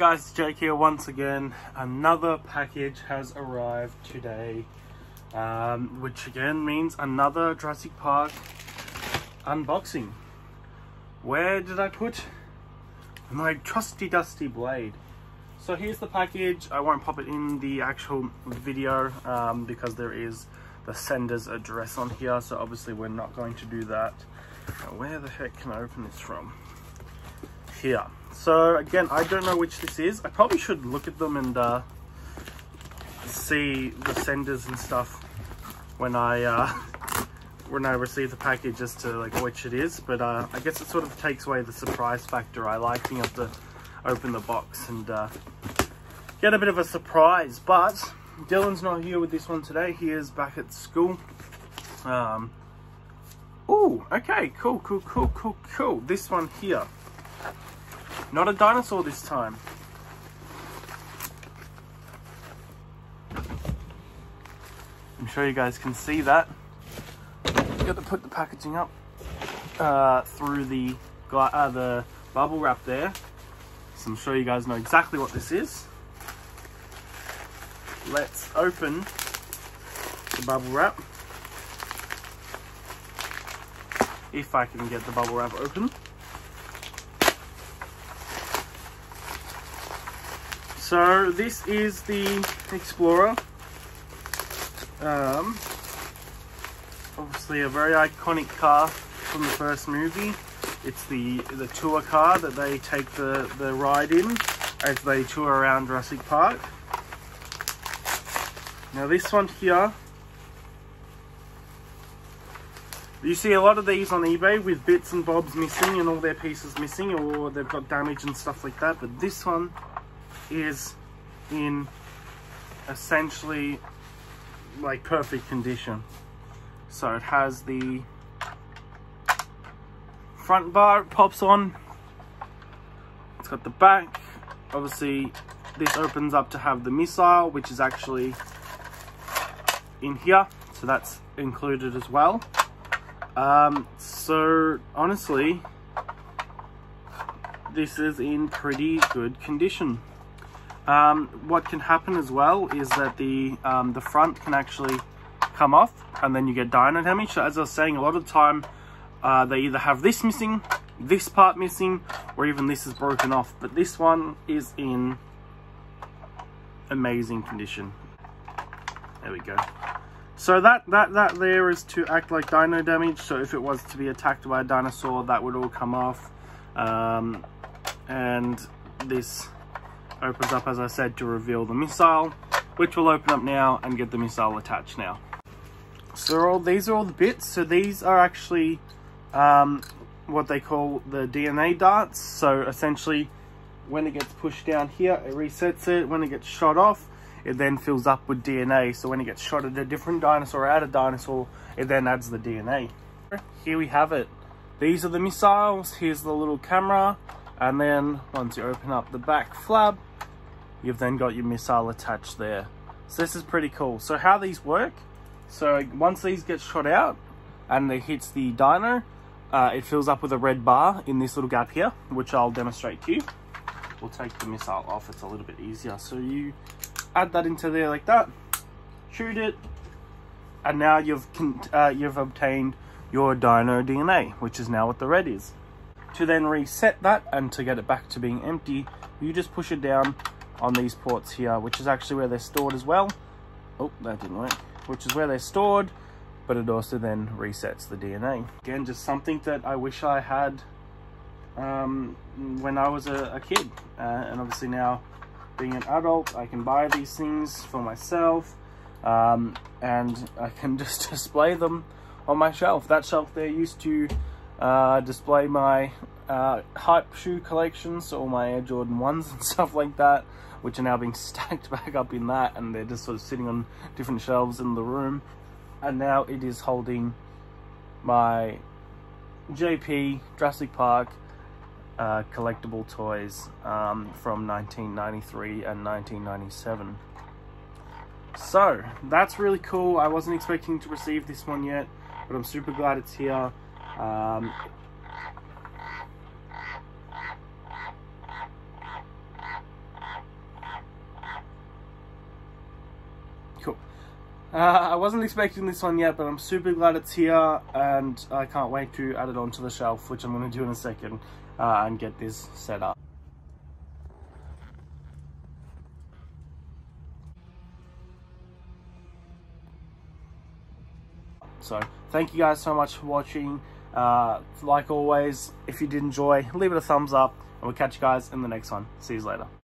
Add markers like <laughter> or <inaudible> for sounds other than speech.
guys, Jake here once again. Another package has arrived today, um, which again means another Jurassic Park unboxing. Where did I put my trusty dusty blade? So here's the package. I won't pop it in the actual video um, because there is the sender's address on here. So obviously we're not going to do that. Now, where the heck can I open this from? Here. So again, I don't know which this is. I probably should look at them and uh, see the senders and stuff when I uh, <laughs> when I receive the package as to like which it is. But uh, I guess it sort of takes away the surprise factor. I like being able to open the box and uh, get a bit of a surprise. But Dylan's not here with this one today. He is back at school. Um, oh, okay, cool, cool, cool, cool, cool. This one here. Not a dinosaur this time. I'm sure you guys can see that. Got to put the packaging up uh, through the uh, the bubble wrap there. So I'm sure you guys know exactly what this is. Let's open the bubble wrap. If I can get the bubble wrap open. So this is the Explorer. Um, obviously a very iconic car from the first movie. It's the, the tour car that they take the, the ride in as they tour around Jurassic Park. Now this one here, you see a lot of these on eBay with bits and bobs missing and all their pieces missing or they've got damage and stuff like that. But this one is in essentially like perfect condition. So it has the front bar pops on. It's got the back. Obviously, this opens up to have the missile, which is actually in here. So that's included as well. Um, so honestly, this is in pretty good condition. Um, what can happen as well is that the um, the front can actually come off and then you get dino damage. So as I was saying, a lot of the time uh, they either have this missing, this part missing, or even this is broken off. But this one is in amazing condition. There we go. So that, that, that there is to act like dino damage. So if it was to be attacked by a dinosaur, that would all come off. Um, and this opens up, as I said, to reveal the missile, which will open up now and get the missile attached now. So all these are all the bits. So these are actually um, what they call the DNA darts. So essentially, when it gets pushed down here, it resets it. When it gets shot off, it then fills up with DNA. So when it gets shot at a different dinosaur, at a dinosaur, it then adds the DNA. Here we have it. These are the missiles. Here's the little camera. And then once you open up the back flap, you've then got your missile attached there. So this is pretty cool. So how these work, so once these get shot out and it hits the dino, uh, it fills up with a red bar in this little gap here, which I'll demonstrate to you. We'll take the missile off, it's a little bit easier. So you add that into there like that, shoot it, and now you've uh, you've obtained your dino DNA, which is now what the red is. To then reset that and to get it back to being empty, you just push it down on these ports here, which is actually where they're stored as well. Oh, that didn't work. Which is where they're stored, but it also then resets the DNA. Again, just something that I wish I had um, when I was a, a kid. Uh, and obviously now, being an adult, I can buy these things for myself. Um, and I can <laughs> just display them on my shelf. That shelf there used to uh, display my uh, hype shoe collection, so all my Air Jordan 1s and <laughs> stuff like that which are now being stacked back up in that and they're just sort of sitting on different shelves in the room. And now it is holding my JP Jurassic Park uh, collectible toys um, from 1993 and 1997. So, that's really cool. I wasn't expecting to receive this one yet, but I'm super glad it's here. Um, Uh, I wasn't expecting this one yet, but I'm super glad it's here, and I can't wait to add it onto the shelf, which I'm going to do in a second, uh, and get this set up. So, thank you guys so much for watching. Uh, like always, if you did enjoy, leave it a thumbs up, and we'll catch you guys in the next one. See you later.